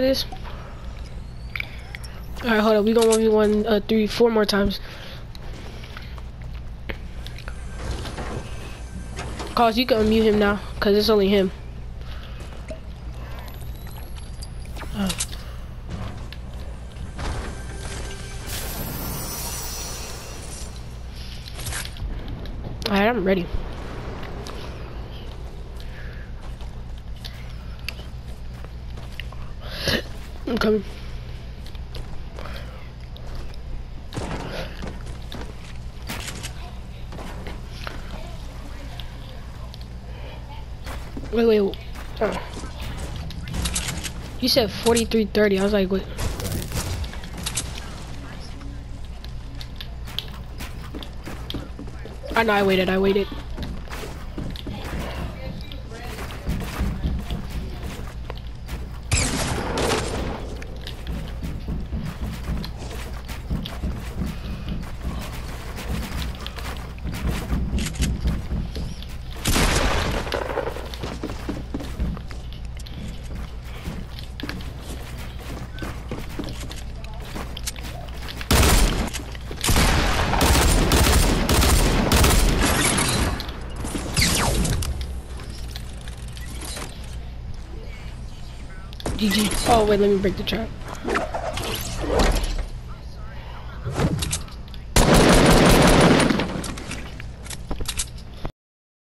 this. Alright, hold up. We gonna 1v1 uh, three, four more times. Cause you can unmute him now, cause it's only him. Alright, I'm ready. I'm coming. Wait, wait. Oh. You said 4330. I was like, what? I know, I waited, I waited. GG. Oh, wait, let me break the trap.